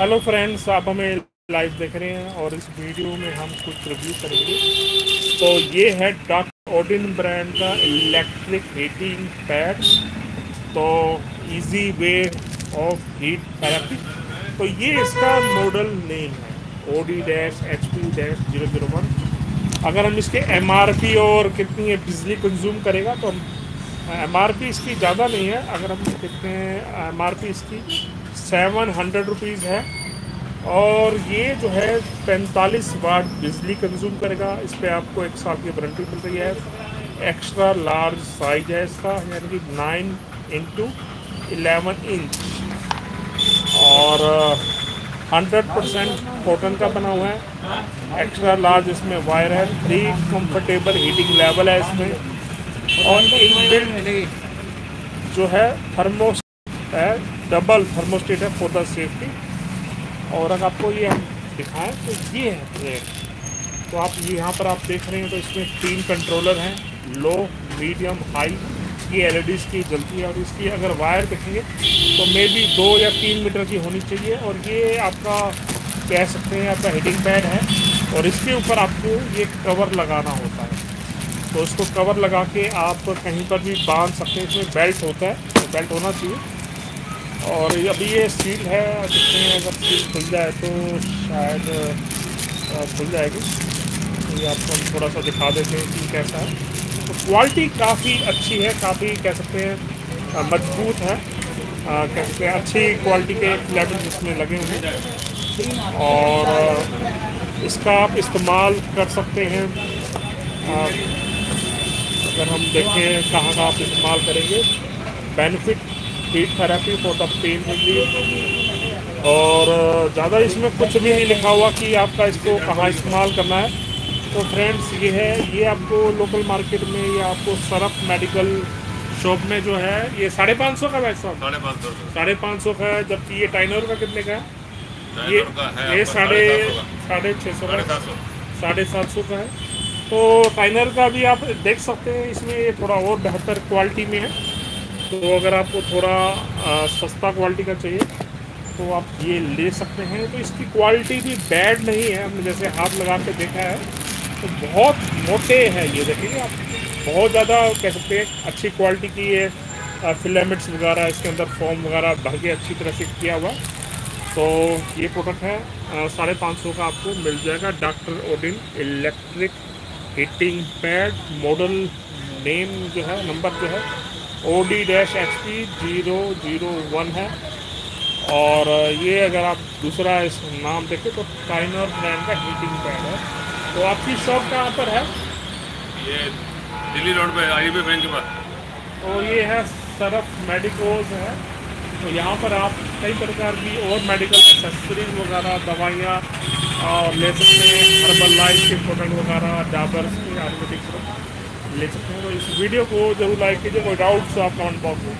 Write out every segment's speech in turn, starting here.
Hello friends आप हमें live देख रहे हैं और इस वीडियो में हम कुछ रिव्यू करेंगे। तो ये है डॉक्टर ओडिन ब्रांड का इलेक्ट्रिक हीटिंग पैड तो easy way of heat therapy तो ये इसका मॉडल नेम है। O D dash H P dash zero zero one अगर हम इसके एम आर पी और कितनी बिजली कंज्यूम करेगा तो हम एम आर पी इसकी ज़्यादा नहीं है। अगर हम कितने एम आर पी इसकी सेवन हंड्रेड रुपीज़ है। और ये जो है पैंतालीस वाट बिजली कंज्यूम करेगा। इस पर आपको एक साल की वारंटी मिल रही है। एक्स्ट्रा लार्ज साइज़ है इसका, यानी कि नाइन इंटू इलेवन इंच। और हंड्रेड परसेंट कॉटन का बना हुआ है। एक्स्ट्रा लार्ज इसमें वायर है। थ्री कंफर्टेबल हीटिंग लेवल है इसमें। और इनबिल्ट जो है थर्मोस है। डबल थर्मोस्टेट है फॉर द सेफ्टी और अगर आपको ये हम दिखाएँ तो ये है ट्रेन तो आप यहाँ पर आप देख रहे हैं तो इसमें तीन कंट्रोलर हैं लो मीडियम हाई ये एल की जलती है और इसकी अगर वायर देखेंगे तो मे बी दो या तीन मीटर की होनी चाहिए. और ये आपका कह सकते हैं, आपका हीटिंग पैड है. और इसके ऊपर आपको ये कवर लगाना होता है. तो इसको कवर लगा के आप कहीं पर भी बाँध सकते हैं, इसमें बेल्ट होता है तो बेल्ट होना चाहिए. और अभी ये सील है हैं अगर सील खुल जाए तो शायद खुल जाएगी। तो ये आपको हम थोड़ा सा दिखा देते हैं कि कैसा है। तो क्वालिटी काफ़ी अच्छी है, काफ़ी कह सकते हैं मज़बूत है। कह सकते हैं अच्छी क्वालिटी के फ्लैट इसमें लगे हुए हैं। और इसका आप इस्तेमाल कर सकते हैं। अगर हम देखें कहाँ का आप इस्तेमाल करेंगे benefit heat therapy for the pain relief और ज़्यादा इसमें कुछ भी नहीं लिखा हुआ कि आपका इसको कहाँ इस्तेमाल करना है। तो फ्रेंड्स ये है ये आपको लोकल मार्केट में या आपको सरफ मेडिकल शॉप में जो है ये साढ़े पाँच सौ का वैसा साढ़े पाँच सौ साढ़े पाँच सौ का है जबकि ये टाइनर का कितने का है? ये ये साढ़े साढ़े छः सौ का। साढ़े सात सौ। का है। तो टाइनर का भी आप देख सकते हैं इसमें ये थोड़ा और बेहतर क्वालिटी में है। तो अगर आपको थोड़ा सस्ता क्वालिटी का चाहिए तो आप ये ले सकते हैं। तो इसकी क्वालिटी भी बैड नहीं है। हमने जैसे हाथ लगा के देखा है तो बहुत मोटे हैं ये देखिए आप। बहुत ज़्यादा कह सकते हैं अच्छी क्वालिटी की ये फिलामेंट्स वगैरह, इसके अंदर फॉर्म वगैरह भर के अच्छी तरह से किया हुआ। तो ये प्रोडक्ट है साढ़े पाँच सौ का आपको मिल जाएगा। Doctor Odin electric heating pad model name जो है नंबर जो है O D dash H P zero zero one है। और ये अगर आप दूसरा इस नाम देखें तो टाइनर ब्रांड का हीटिंग पैड है। तो आपकी शॉप कहाँ पर है? ये दिल्ली रोड पे आई बी बैंक के पास। तो ये है सरफ मेडिकोज है। तो यहाँ पर आप कई प्रकार की और मेडिकल एक्सेसरीज वगैरह दवाइयाँ और ले सकते हैं हर्बल लाइफ के प्रोडक्ट वगैरह डाबर्स के आयुर्वेदिक ले सकते हैं। तो इस वीडियो को ज़रूर लाइक कीजिए, कोई डाउट्स आप कमेंट बॉक्स में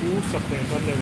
पूछ सकते हैं। धन्यवाद।